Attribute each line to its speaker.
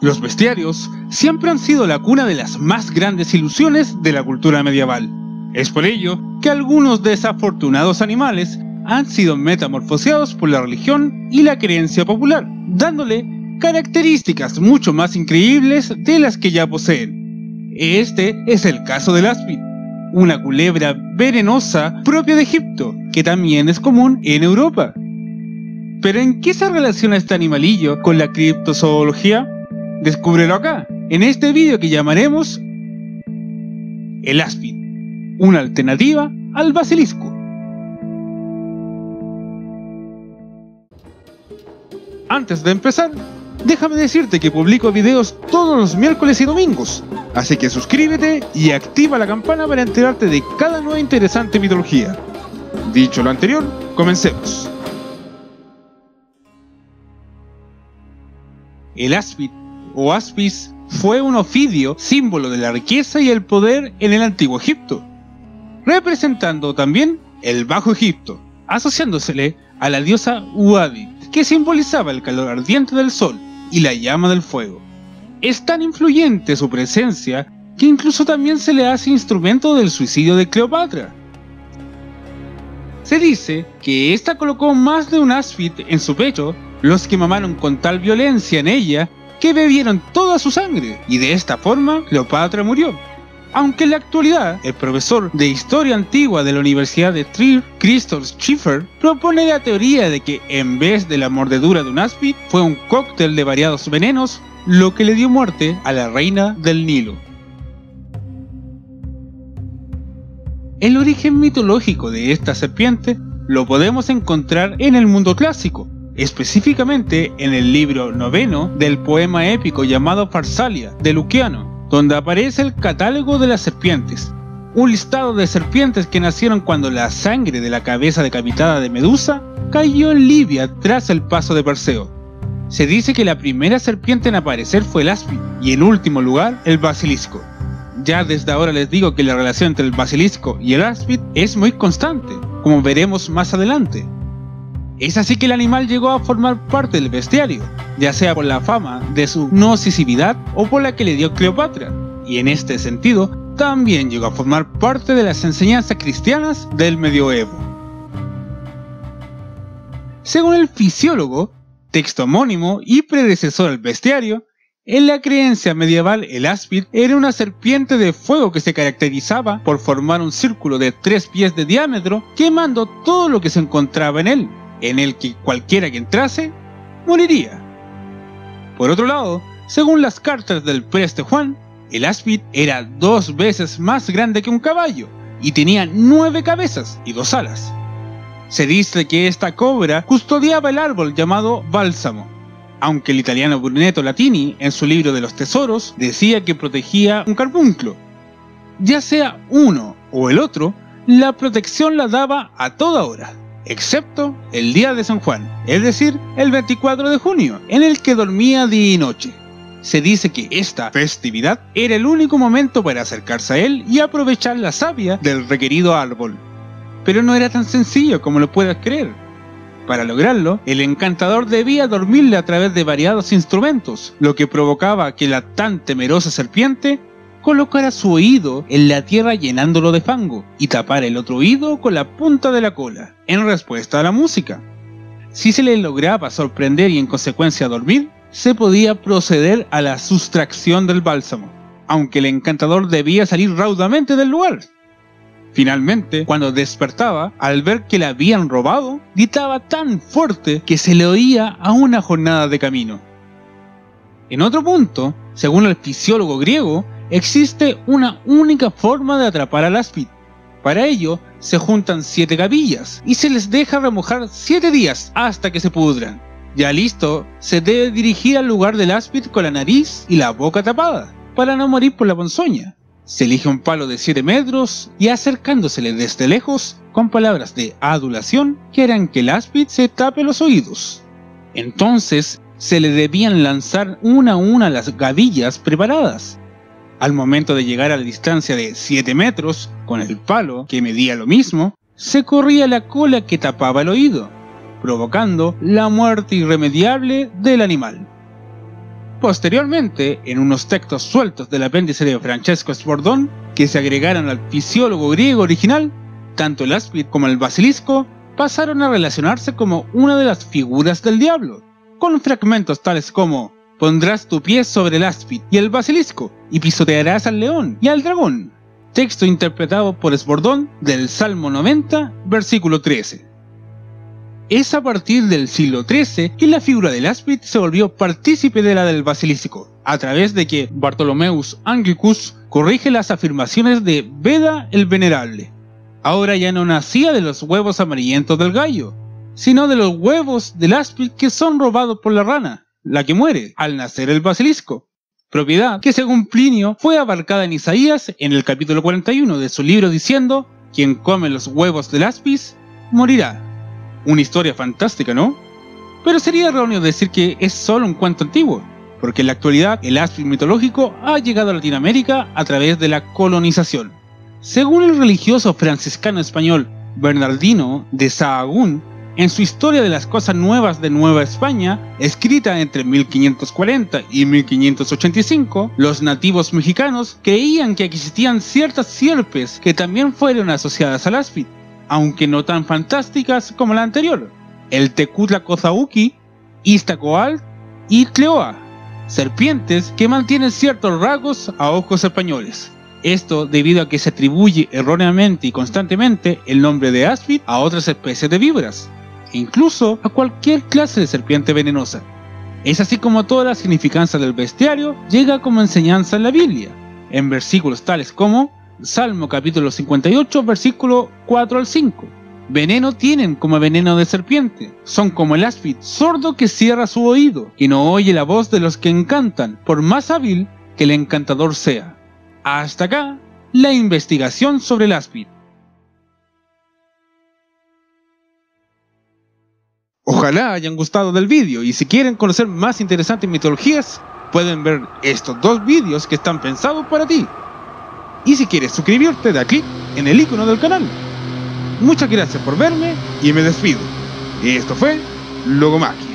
Speaker 1: Los bestiarios siempre han sido la cuna de las más grandes ilusiones de la cultura medieval. Es por ello que algunos desafortunados animales han sido metamorfoseados por la religión y la creencia popular, dándole características mucho más increíbles de las que ya poseen. Este es el caso del áspid, una culebra venenosa propia de Egipto, que también es común en Europa. Pero ¿en qué se relaciona este animalillo con la criptozoología? Descúbrelo acá, en este vídeo que llamaremos El áspid, una alternativa al basilisco. Antes de empezar, déjame decirte que publico videos todos los miércoles y domingos, así que suscríbete y activa la campana para enterarte de cada nueva interesante mitología. Dicho lo anterior, comencemos. El áspid o aspis fue un ofidio símbolo de la riqueza y el poder en el antiguo Egipto, representando también el Bajo Egipto, asociándosele a la diosa Uadi, que simbolizaba el calor ardiente del sol y la llama del fuego. Es tan influyente su presencia que incluso también se le hace instrumento del suicidio de Cleopatra. Se dice que ésta colocó más de un áspid en su pecho, los que mamaron con tal violencia en ella que bebieron toda su sangre, y de esta forma Cleopatra murió. Aunque en la actualidad, el profesor de historia antigua de la Universidad de Trier, Christoph Schiffer, propone la teoría de que en vez de la mordedura de un áspid, fue un cóctel de variados venenos lo que le dio muerte a la reina del Nilo. El origen mitológico de esta serpiente lo podemos encontrar en el mundo clásico, específicamente en el libro noveno del poema épico llamado Farsalia de Luciano, donde aparece el catálogo de las serpientes, un listado de serpientes que nacieron cuando la sangre de la cabeza decapitada de Medusa cayó en Libia tras el paso de Perseo. Se dice que la primera serpiente en aparecer fue el áspid y en último lugar el basilisco. Ya desde ahora les digo que la relación entre el basilisco y el áspid es muy constante, como veremos más adelante. Es así que el animal llegó a formar parte del bestiario, ya sea por la fama de su nocisividad o por la que le dio Cleopatra, y en este sentido también llegó a formar parte de las enseñanzas cristianas del medioevo. Según el fisiólogo, texto homónimo y predecesor al bestiario, en la creencia medieval el áspid era una serpiente de fuego que se caracterizaba por formar un círculo de tres pies de diámetro quemando todo lo que se encontraba en él en el que cualquiera que entrase moriría. Por otro lado, según las cartas del preste Juan, el áspid era dos veces más grande que un caballo y tenía nueve cabezas y dos alas. Se dice que esta cobra custodiaba el árbol llamado bálsamo, aunque el italiano Brunetto Latini, en su libro de los tesoros, decía que protegía un carbunclo. Ya sea uno o el otro, la protección la daba a toda hora excepto el día de San Juan, es decir, el 24 de junio, en el que dormía día y noche. Se dice que esta festividad era el único momento para acercarse a él y aprovechar la savia del requerido árbol. Pero no era tan sencillo como lo puedas creer. Para lograrlo, el encantador debía dormirle a través de variados instrumentos, lo que provocaba que la tan temerosa serpiente colocara su oído en la tierra llenándolo de fango y tapar el otro oído con la punta de la cola, en respuesta a la música. Si se le lograba sorprender y en consecuencia dormir, se podía proceder a la sustracción del bálsamo, aunque el encantador debía salir raudamente del lugar. Finalmente, cuando despertaba, al ver que le habían robado, gritaba tan fuerte que se le oía a una jornada de camino. En otro punto, según el fisiólogo griego, existe una única forma de atrapar al áspid. Para ello, se juntan 7 gavillas y se les deja remojar 7 días hasta que se pudran. Ya listo, se debe dirigir al lugar del áspid con la nariz y la boca tapada, para no morir por la ponzoña. Se elige un palo de 7 metros y acercándosele desde lejos, con palabras de adulación que harán que el áspid se tape los oídos. Entonces, se le debían lanzar una a una las gavillas preparadas, al momento de llegar a la distancia de 7 metros, con el palo, que medía lo mismo, se corría la cola que tapaba el oído, provocando la muerte irremediable del animal. Posteriormente, en unos textos sueltos del apéndice de Francesco Sbordón, que se agregaron al fisiólogo griego original, tanto el áspid como el basilisco pasaron a relacionarse como una de las figuras del diablo, con fragmentos tales como pondrás tu pie sobre el áspid y el basilisco, y pisotearás al león y al dragón. Texto interpretado por Esbordón del Salmo 90, versículo 13. Es a partir del siglo XIII que la figura del áspid se volvió partícipe de la del basilisco, a través de que Bartolomeus Anglicus corrige las afirmaciones de Beda el Venerable. Ahora ya no nacía de los huevos amarillentos del gallo, sino de los huevos del áspid que son robados por la rana, la que muere al nacer el basilisco. Propiedad que según Plinio fue abarcada en Isaías en el capítulo 41 de su libro diciendo, quien come los huevos del áspis morirá. Una historia fantástica, ¿no? Pero sería erróneo decir que es solo un cuento antiguo, porque en la actualidad el áspid mitológico ha llegado a Latinoamérica a través de la colonización. Según el religioso franciscano español Bernardino de Sahagún, en su Historia de las Cosas Nuevas de Nueva España, escrita entre 1540 y 1585, los nativos mexicanos creían que existían ciertas sierpes que también fueron asociadas al áspid, aunque no tan fantásticas como la anterior, el Tecutla-Cozauqui, Iztacoal y Tleoa, serpientes que mantienen ciertos rasgos a ojos españoles. Esto debido a que se atribuye erróneamente y constantemente el nombre de áspid a otras especies de víboras, incluso a cualquier clase de serpiente venenosa. Es así como toda la significancia del bestiario llega como enseñanza en la Biblia, en versículos tales como Salmo capítulo 58, versículo 4 al 5. Veneno tienen como veneno de serpiente, son como el áspid sordo que cierra su oído y no oye la voz de los que encantan, por más hábil que el encantador sea. Hasta acá, la investigación sobre el áspid. Ojalá hayan gustado del vídeo y si quieren conocer más interesantes mitologías, pueden ver estos dos vídeos que están pensados para ti. Y si quieres suscribirte, da clic en el icono del canal. Muchas gracias por verme y me despido. Esto fue Logomaquia.